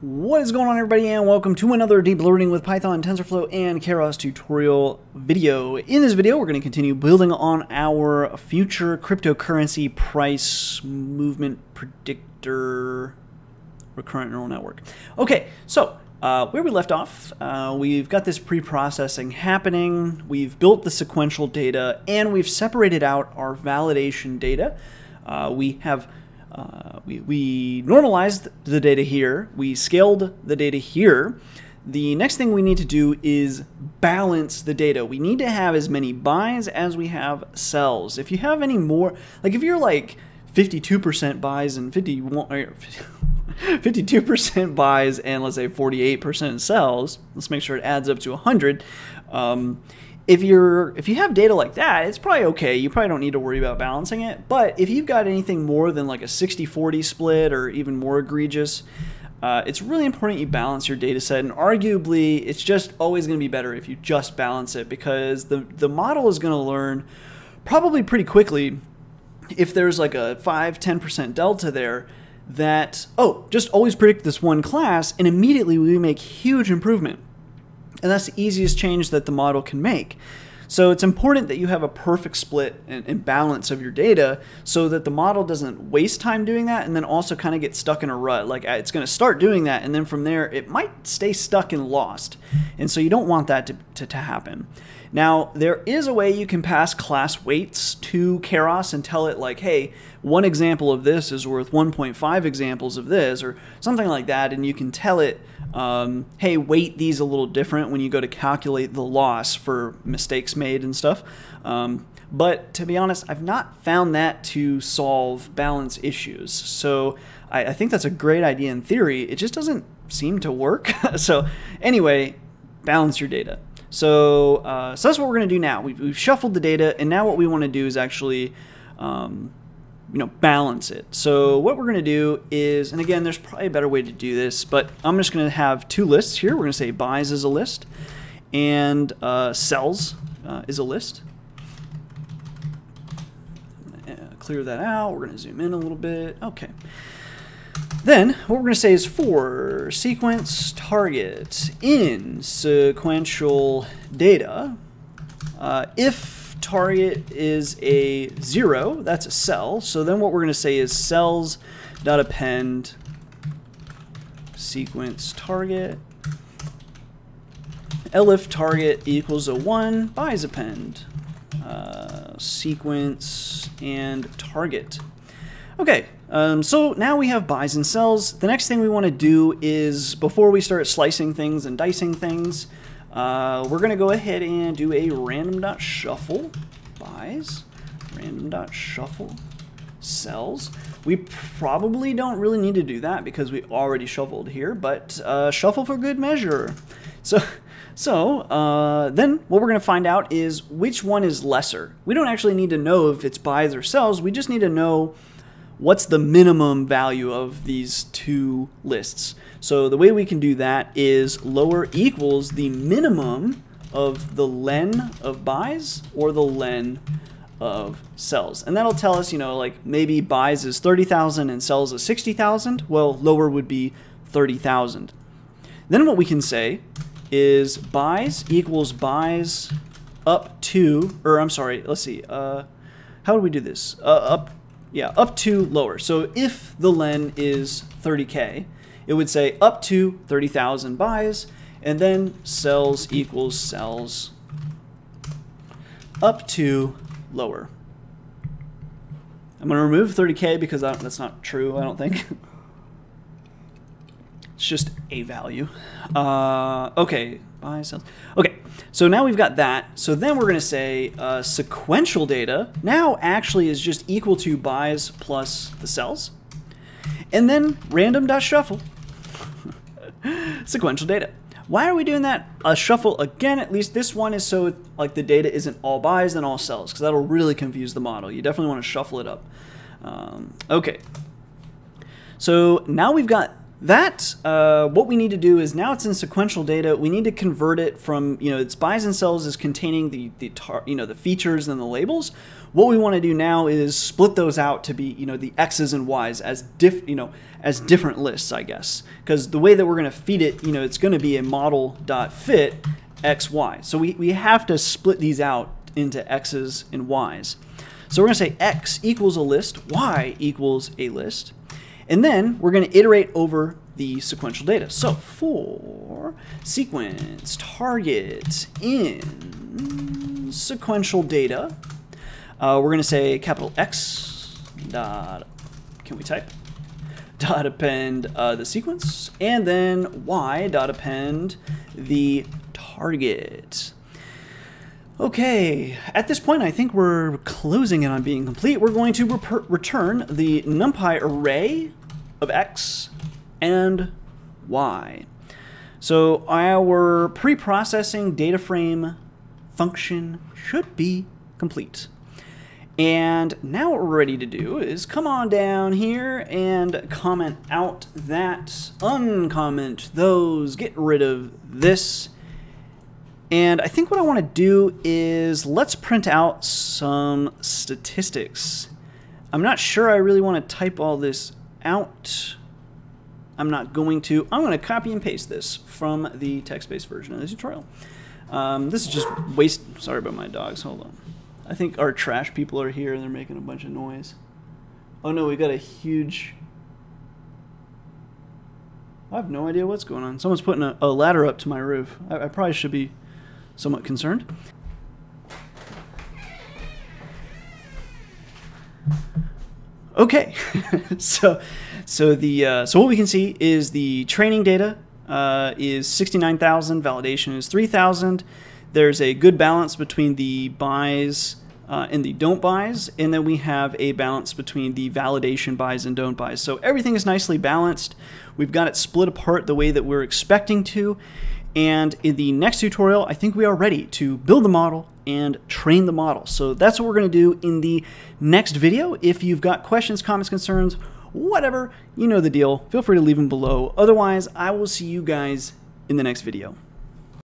What is going on everybody and welcome to another Deep Learning with Python, TensorFlow, and Keras tutorial video. In this video we're going to continue building on our future cryptocurrency price movement predictor recurrent neural network. Okay, so uh, where we left off, uh, we've got this pre-processing happening, we've built the sequential data, and we've separated out our validation data. Uh, we have uh, we, we normalized the data here, we scaled the data here. The next thing we need to do is balance the data. We need to have as many buys as we have sells. If you have any more, like if you're like 52% buys and 51, 52% buys and let's say 48% sells, let's make sure it adds up to 100. Um, if you're if you have data like that, it's probably okay. You probably don't need to worry about balancing it. But if you've got anything more than like a 60-40 split or even more egregious, uh, it's really important you balance your data set. And arguably, it's just always going to be better if you just balance it because the, the model is going to learn probably pretty quickly if there's like a 5 10% delta there that, oh, just always predict this one class, and immediately we make huge improvement. And that's the easiest change that the model can make. So it's important that you have a perfect split and, and, balance of your data so that the model doesn't waste time doing that and then also kind of get stuck in a rut. Like uh, it's going to start doing that and then from there it might stay stuck and lost. And so you don't want that to, to, to happen. Now, there is a way you can pass class weights to Keras and tell it like, hey, one example of this is worth 1.5 examples of this or something like that. And you can tell it um, hey, weight these a little different when you go to calculate the loss for mistakes made and stuff. Um, but to be honest, I've not found that to solve balance issues. So I, I think that's a great idea in theory. It just doesn't seem to work. so anyway, balance your data. So, uh, so that's what we're going to do now. We've, we've, shuffled the data, and now what we want to do is actually um, you know, balance it. So what we're going to do is, and again, there's probably a better way to do this, but I'm just going to have two lists here. We're going to say buys is a list and uh, sells uh, is a list. Uh, clear that out. We're going to zoom in a little bit. Okay. Then what we're going to say is for sequence target in sequential data, uh, if target is a zero, that's a sell. So then what we're going to say is sells dot append sequence target elif target equals a 1 buys append uh, sequence and target okay um, so now we have buys and sells the next thing we want to do is before we start slicing things and dicing things uh, we're going to go ahead and do a random dot shuffle buys, random dot shuffle sells. We probably don't really need to do that because we already shuffled here, but uh, shuffle for good measure. So, so uh, then what we're going to find out is which one is lesser. We don't actually need to know if it's buys or sells. We just need to know what's the minimum value of these two lists. So the way we can do that is lower equals the minimum of the len of buys or the len of sells. And that'll tell us, you know, like maybe buys is 30,000 and sells is 60,000. Well, lower would be 30,000. Then what we can say is buys equals buys up to, or I'm sorry, let's see, uh, how do we do this? Uh, up, yeah, up to lower. So if the len is 30K, it would say up to 30,000 buys, and then sells equals sells up to lower. I'm going to remove 30k because that's not true, I don't think. it's just a value. Uh, okay, buy, sells. Okay, so now we've got that. So then we're going to say uh, sequential data now actually is just equal to buys plus the sells. And then random.shuffle sequential data. Why are we doing that? A shuffle again, at least this one is so like the data isn't all buys and all sells because that'll really confuse the model. You definitely want to shuffle it up. Um, okay. So now we've got that. Uh, what we need to do is now it's in sequential data. We need to convert it from, you know, its buys and sells is containing the, the tar, you know, the features and the labels. what we want to do now is split those out to be, you know, the x's and y's as diff, you know, as different lists, I guess. Because the way that we're going to feed it, you know, it's going to be a model.fit x, y. So we, we have to split these out into x's and y's. So we're going to say x equals a list, y equals a list. And then we're going to iterate over the sequential data. So for sequence target in sequential data, uh, we're going to say capital X dot, can we type? Dot append uh, the sequence, and then Y dot append the target. Okay, at this point I think we're closing it on being complete. We're going to return the NumPy array of X and Y. So our pre-processing data frame function should be complete. And now what we're ready to do is come on down here and comment out that, uncomment those, get rid of this. And I think what I want to do is let's print out some statistics. I'm not sure I really want to type all this out. I'm not going to. I'm going to copy and paste this from the text-based version of the tutorial. Um, this is just waste. Sorry about my dogs. Hold on. I think our trash people are here and they're making a bunch of noise. Oh no, we got a huge. I have no idea what's going on. Someone's putting a, a ladder up to my roof. I, I probably should be somewhat concerned. Okay, so so the uh, so what we can see is the training data uh, is sixty nine thousand, validation is three thousand there's a good balance between the buys uh, and the don't buys, and then we have a balance between the validation buys and don't buys. So everything is nicely balanced. We've got it split apart the way that we're expecting to. And in the next tutorial, I think we are ready to build the model and train the model. So that's what we're going to do in the next video. If you've got questions, comments, concerns, whatever, you know the deal. Feel free to leave them below. Otherwise, I will see you guys in the next video.